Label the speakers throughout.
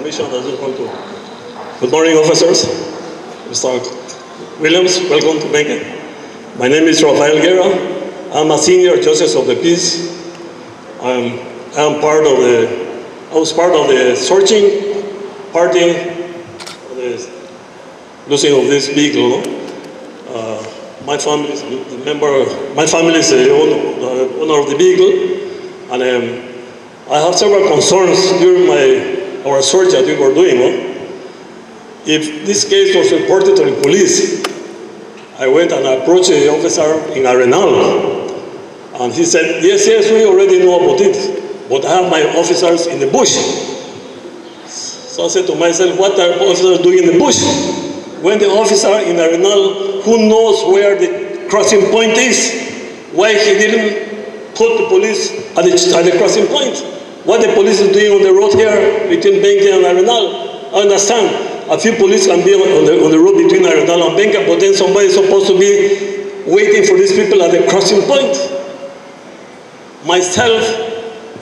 Speaker 1: permission, I just want to. Good morning, officers. Mr. Williams, welcome to Benque. My name is Rafael Guerra. I'm a senior justice of the peace. I'm, I'm part of the, I was part of the searching party, the losing of this vehicle. Uh, my family is a member, my family is the owner, the owner of the vehicle, and um, I have several concerns during my, our search that we were doing. No? If this case was reported to the police, I went and approached the officer in Arenal, and he said, yes, yes, we already know about it, but I have my officers in the bush. So I said to myself, what are officers doing in the bush? When the officer in Arenal, who knows where the crossing point is, why he didn't put the police at the, at the crossing point? What the police is doing on the road here between Benque and Arenal? I understand. A few police can be on the, on the road between Arenal and Benque, but then somebody is supposed to be waiting for these people at the crossing point. Myself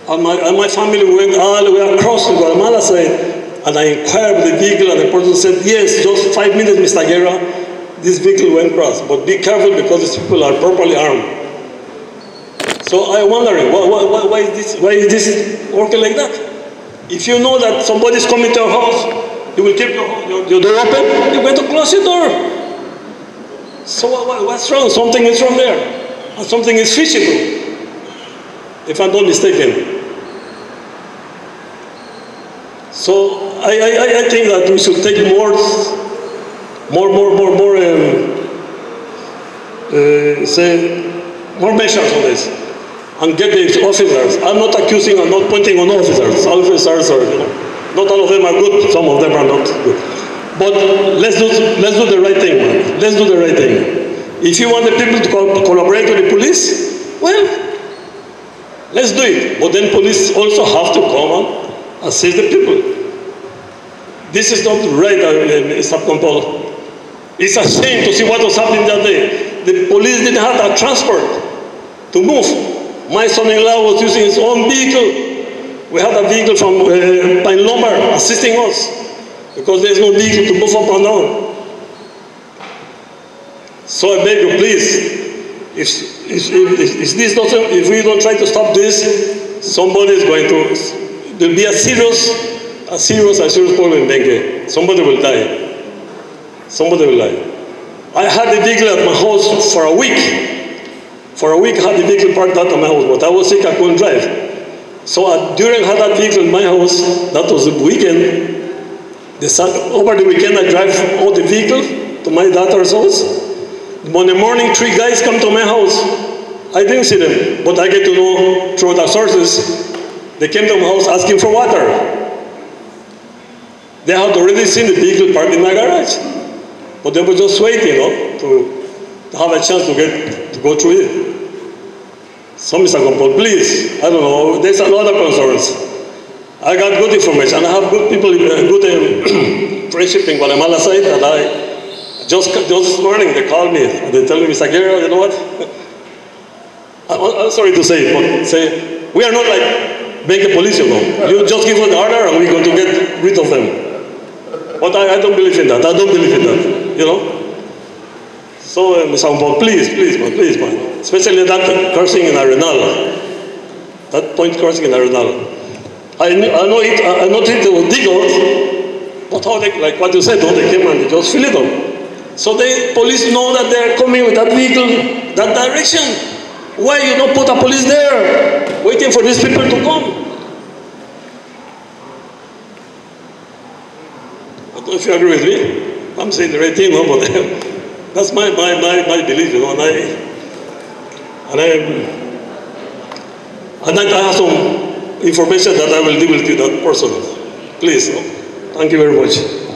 Speaker 1: and my, and my family went all the way across the Guatemala side and I inquired with the vehicle, and the person said, yes, just five minutes, Mr. Guerra, this vehicle went across. But be careful because these people are properly armed. So I'm wondering, why, why, why, is this, why is this working like that? If you know that somebody is coming to your house, you will keep your, your, your door open, you're going to close your door. So what, what's wrong? Something is wrong there. And something is fishy, if I'm not mistaken. So I, I, I think that we should take more, more, more, more, more, um, uh, say, more measures on this and get the officers. I'm not accusing, I'm not pointing on officers. Officers are, you know, not all of them are good, some of them are not good. But let's do, let's do the right thing, man. Let's do the right thing. If you want the people to co collaborate with the police, well, let's do it. But then police also have to come and assist the people. This is not right, uh, Mr. Compol. It's a shame to see what was happening that day. The police didn't have that transport to move. My son-in-law was using his own vehicle. We had a vehicle from uh, Pine assisting us because there's no vehicle to move up and down. So I beg you, please, if, if, if, if this doesn't, if we don't try to stop this, somebody is going to, there'll be a serious, a serious, a serious problem in Benque. Somebody will die. Somebody will die. I had the vehicle at my house for a week. For a week, I had the vehicle parked out at my house, but I was sick, I couldn't drive. So uh, during I had that vehicle in my house, that was the weekend. The over the weekend, I drive all the vehicle to my daughter's house. On the morning, three guys come to my house. I didn't see them, but I get to know through the sources. They came to my house asking for water. They had already seen the vehicle parked in my garage, but they were just waiting, you know, to, to have a chance to get to go through it. So, Mr. Compol, please, I don't know, there's a lot of concerns. I got good information. I have good people, uh, good um, friendship in Guatemala side, and I just, this morning they called me and they tell me, Mr. Guerra, you know what? I'm sorry to say, but say, we are not like make a police, you know. You just give the order and we're going to get rid of them. But I, I don't believe in that. I don't believe in that, you know. So, um, Mr. Compol, please, please, man, please, man. Especially that cursing in Arenal. That point cursing in Arenal. I, I know it, I know it was Digos, but how they, like what you said, how they came and they just fill it up. So the police know that they're coming with that vehicle, that direction. Why you don't put a police there, waiting for these people to come? I don't know if you agree with me. I'm saying the right thing, no, but that's my, my, my, my belief, you know, and I, and I, and I have some information that I will deal with that person. Please, thank you very much.